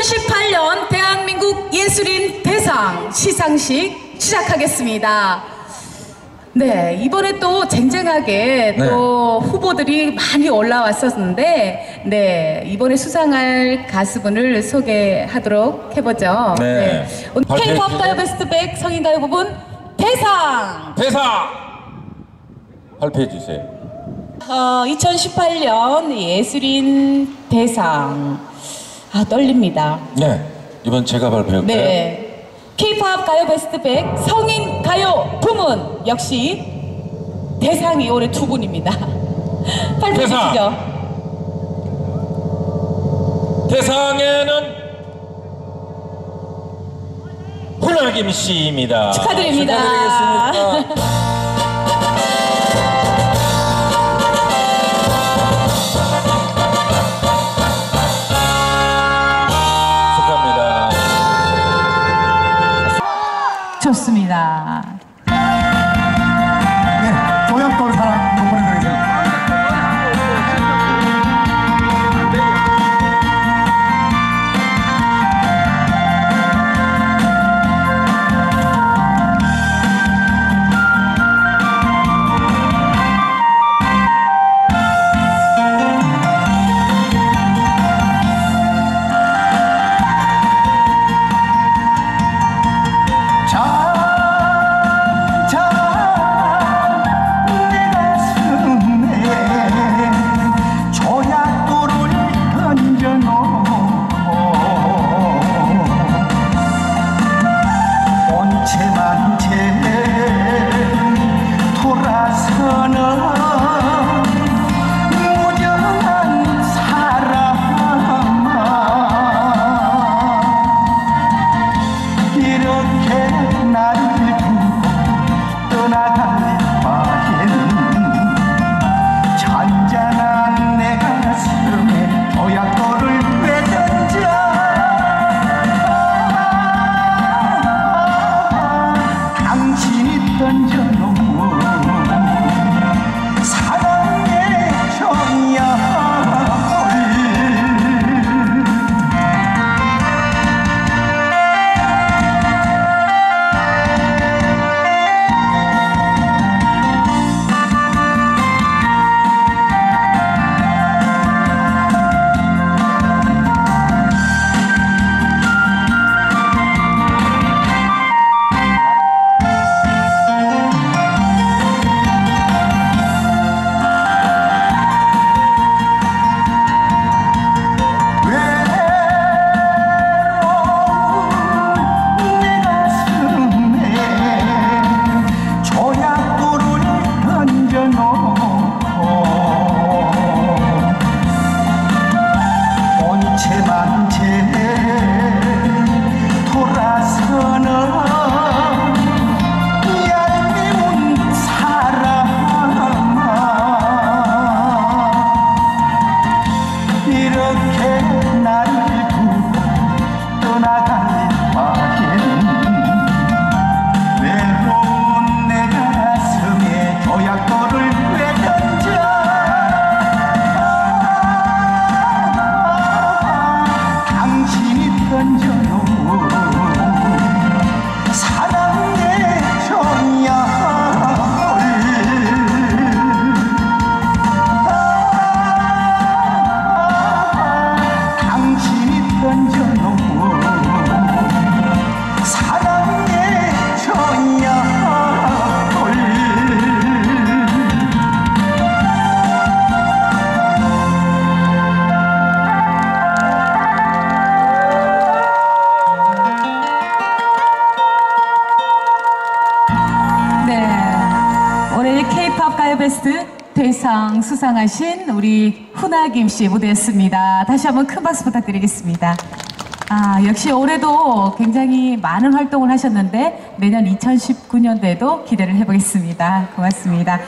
2018년 대한민국 예술인 대상 시상식 시작하겠습니다. 네, 이번에 또 쟁쟁하게 네. 또 후보들이 많이 올라왔었는데, 네, 이번에 수상할 가수분을 소개하도록 해보죠. 네. 오늘 발표해 K-pop 주시죠. 가요 베스트 100 성인가요 부분 대상! 대상 발표해 주세요. 어, 2018년 예술인 대상. 아, 떨립니다. 네, 이번 제가 발표할까요? 네. K-pop 가요 베스트 100 성인 가요 부문 역시 대상이 올해 두 분입니다. 발표해 대상. 주시죠. 대상에는 훈학임 씨입니다. 축하드립니다. 축하드리겠습니다. 좋습니다. 당신 K-pop 가요 베스트 대상 수상하신 우리 훈아 김 씨 무대였습니다. 다시 한번 큰 박수 부탁드리겠습니다. 아, 역시 올해도 굉장히 많은 활동을 하셨는데 내년 2019년도에도 기대를 해보겠습니다. 고맙습니다.